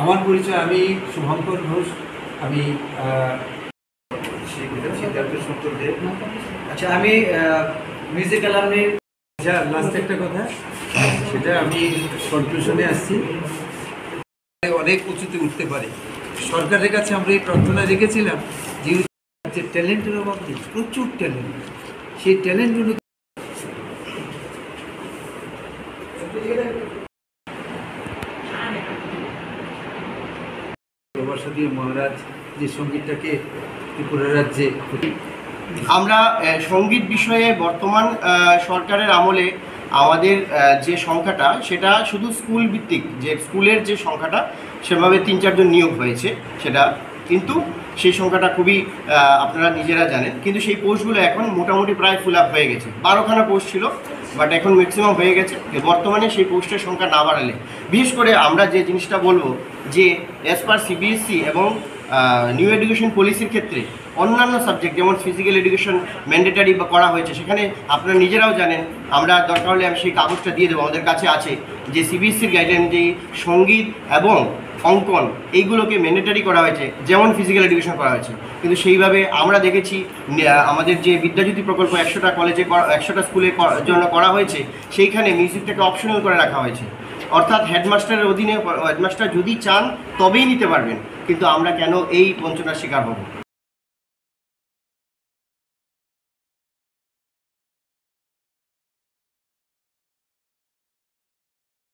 আমার পরিচয় আমি শুভঙ্কর ঘোষ। আমি আচ্ছা আমি মিউজিক অ্যালামনির আচ্ছা লাস্ট একটা কথা। সেটা আমি কনক্লুশনে আসছি। অনেক উঁচুতে উঠতে পারে। সরকারের কাছে আমরা এই প্রার্থনা রেখেছিলাম যে যে ট্যালেন্টের অভাব নেই, প্রচুর ট্যালেন্ট সেই ট্যালেন্টগুলো মহারাজ যে সঙ্গীতটাকে ত্রিপুরা রাজ্যে আমরা সংগীত বিষয়ে বর্তমান সরকারের আমলে আমাদের যে সংখ্যাটা, সেটা শুধু স্কুল ভিত্তিক, যে স্কুলের যে সংখ্যাটা, সেভাবে তিন চারজন নিয়োগ হয়েছে, সেটা কিন্তু সেই সংখ্যাটা খুবই আপনারা নিজেরা জানেন। কিন্তু সেই পোস্টগুলো এখন মোটামুটি প্রায় ফুল আপ হয়ে গেছে। বারোখানা পোস্ট ছিল বাট এখন ম্যাক্সিমাম হয়ে গেছে। বর্তমানে সেই পোস্টের সংখ্যা না বাড়ালে, বিশেষ করে আমরা যে জিনিসটা বলব যে অ্যাজ পার সিবিএসসি এবং নিউ এডুকেশন পলিসির ক্ষেত্রে অন্যান্য সাবজেক্ট যেমন ফিজিক্যাল এডুকেশন ম্যান্ডেটারি বা করা হয়েছে, সেখানে আপনারা নিজেরাও জানেন, আমরা দরকার হলে আমি সেই কাগজটা দিয়ে দেবো, আমাদের কাছে আছে যে সিবিএসসির গাইডলাইন যে সংগীত এবং অঙ্কন, এইগুলোকে ম্যান্ডেটারি করা হয়েছে, যেমন ফিজিক্যাল এডুকেশন করা হয়েছে। কিন্তু সেইভাবে আমরা দেখেছি আমাদের যে বিদ্যাজ্যোতি প্রকল্প একশোটা কলেজে একশোটা স্কুলে জন্য করা হয়েছে, সেইখানে মিউজিকটাকে অপশনাল করে রাখা হয়েছে। অর্থাৎ হেডমাস্টারের অধীনে, হেডমাস্টার যদি চান, তবেই নিতে পারবেন। কিন্তু আমরা কেন এই বঞ্চনার শিকার হব?